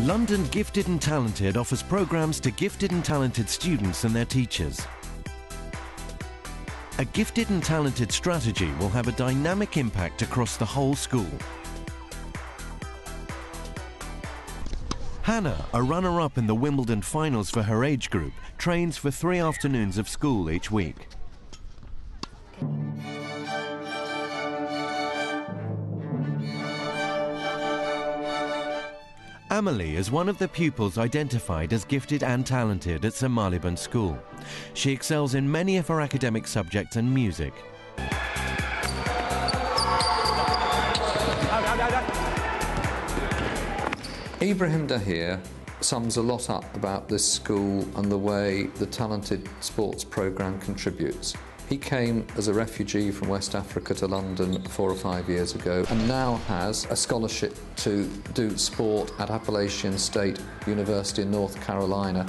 London Gifted and Talented offers programs to gifted and talented students and their teachers. A gifted and talented strategy will have a dynamic impact across the whole school. Hannah, a runner-up in the Wimbledon finals for her age group, trains for three afternoons of school each week. Amelie is one of the pupils identified as gifted and talented at St Marylebone School. She excels in many of her academic subjects and music. Ibrahim Dahir sums a lot up about this school and the way the talented sports programme contributes. He came as a refugee from West Africa to London four or five years ago and now has a scholarship to do sport at Appalachian State University in North Carolina.